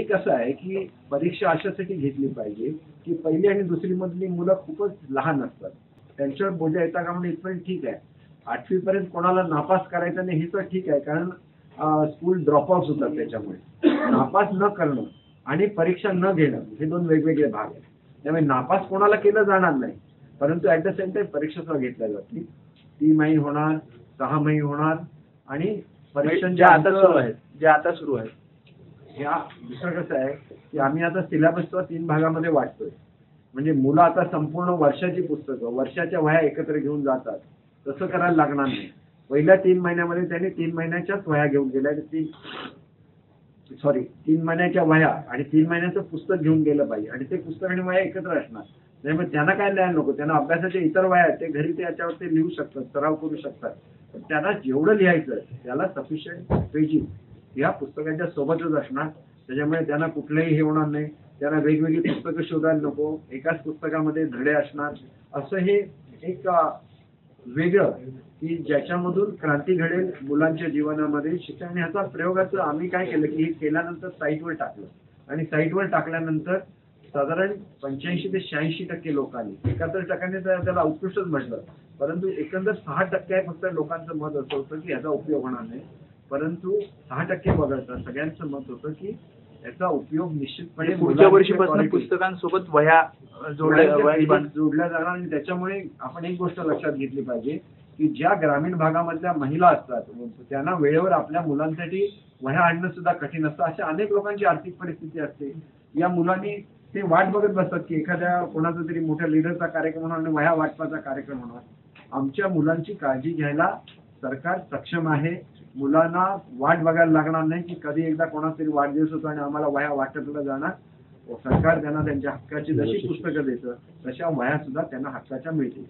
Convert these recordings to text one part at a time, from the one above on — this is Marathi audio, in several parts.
एक असं आहे की परीक्षा अशासाठी घेतली पाहिजे की पहिली आणि दुसरी मधली मुलं खूपच लहान असतात. त्यांच्यावर बोजा येता का म्हणजे इथपर्यंत ठीक आहे. आठवी पर्यंत कोणाला नापास करायचं नाही हे तर ठीक आहे कारण स्कूल ड्रॉपआउट होतात त्याच्यामुळे. नापास न करणं आणि परीक्षा न घेणं हे दोन वेगवेगळे भाग आहेत. त्यामुळे नापास कोणाला केलं जाणार नाही परंतु ऍट द सेम टाइम परीक्षा सुद्धा घेतल्या जातील. तीन महिने होणार सहा महिने होणार आणि जे आता सुरू आहेत जे आता सुरू आहेत. ह्या दुसरं कसं आहे की आम्ही आता सिलेबसचा तीन भागामध्ये वाटतोय. म्हणजे मुलं आता संपूर्ण वर्षाची पुस्तकं वर्षाच्या वह्या एकत्र घेऊन जातात. तसं करायला लागणार नाही. पहिल्या तीन महिन्यामध्ये त्यांनी तीन महिन्याच्याच वह्या घेऊन गेल्या. आणि तीन सॉरी तीन महिन्याच्या वह्या आणि तीन महिन्याचं पुस्तक घेऊन गेलं पाहिजे आणि ते पुस्तक आणि वह्या एकत्र असणार. त्यामुळे त्यांना काय लिहायला नको? त्यांना अभ्यासाचे इतर वह्या आहेत. ते घरी ते याच्यावर ते लिहू शकतात सराव करू शकतात. पण त्यांना जेवढं लिहायचं त्याला सफिशियंट पेजिंग ह्या पुस्तकाच्या सोबतच असणार. त्याच्यामुळे त्यांना कुठलंही हे होणार नाही. त्यांना वेगवेगळी पुस्तकं शोधायला नको. एकाच पुस्तकामध्ये धडे असणार. असं हे एक वेगळं की ज्याच्यामधून क्रांती घडेल मुलांच्या जीवनामध्ये. शिक्षण आणि ह्याचा प्रयोगाचं आम्ही काय केलं की हे केल्यानंतर साईटवर टाकलं. आणि साईटवर टाकल्यानंतर साधारण पंच्याऐंशी ते शहाऐंशी टक्के लोक एकाहत्तर टक्क्याने तर त्याला उत्कृष्टच म्हटलं. परंतु एकंदर सहा टक्के फक्त लोकांचं मत असं होतं की ह्याचा उपयोग होणार नाही. परंतु सहा टक्के वगळता सगळ्यांचं मत होतं की याचा उपयोग निश्चितपणे पुढच्या मुलांच्या वर्षीपासून पुस्तकांसोबत वह्या जोडल्या जोडल्या जाणार आणि त्याच्यामुळे आपण एक गोष्ट लक्षात घेतली पाहिजे की ज्या ग्रामीण भागामधल्या महिला असतात त्यांना वेळेवर आपल्या मुलांसाठी वह्या आणणं सुद्धा कठीण असतं. अशा अनेक लोकांची आर्थिक परिस्थिती असते. या मुलांनी ते वाट बघत बसतात की एखाद्या कोणाचा तरी मोठ्या लिडरचा कार्यक्रम होणार आणि वह्या वाटपाचा कार्यक्रम होणार आमच्या मुलांची काळजी घ्यायला सरकार सक्षम आहे. मुलांना वाट बघायला लागणार नाही की कधी एकदा कोणाचा तरी वाढदिवस होतो आणि आम्हाला वह्या वाटपला जाणार. सरकार त्यांना त्यांच्या हक्काची जशी पुस्तकं देतं तशा वह्या सुद्धा त्यांना हक्काच्या मिळतील.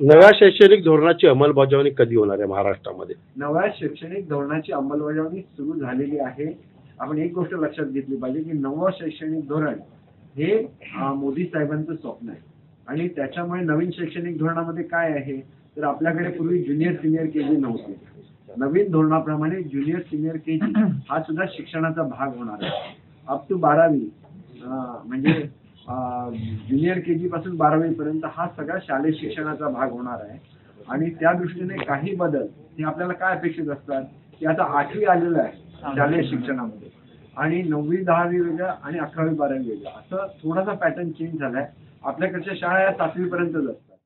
नव्या शैक्षणिक धोरणाची अंमलबजावणी कधी होणार आहे महाराष्ट्रामध्ये? नव्या शैक्षणिक धोरणाची अंमलबजावणी सुरू झालेली आहे. आपण एक गोष्ट लक्षात घेतली पाहिजे की नवं शैक्षणिक धोरण हे मोदी साहेबांचं स्वप्न आहे. आणि त्याच्यामुळे नवीन शैक्षणिक धोरणामध्ये काय आहे? तर आपल्याकडे पूर्वी ज्युनियर सिनियर के जी नव्हती. नवीन धोरणाप्रमाणे ज्युनियर सिनियर के जी हा सुद्धा शिक्षणाचा भाग होणार आहे. अप टू बारावी म्हणजे ज्युनियर के जी पासून बारावी पर्यंत हा सगळा शालेय शिक्षणाचा भाग होणार आहे. आणि त्या दृष्टीने काही बदल हे आपल्याला काय अपेक्षित असतात की आता आठवी आलेलं आहे शालेय शिक्षणामध्ये. आणि नववी दहावी वेगळं आणि अकरावी बारावी वेगळं. असं थोडासा पॅटर्न चेंज झालाय. आपल्याकडच्या शाळा या सातवी पर्यंतच असतात.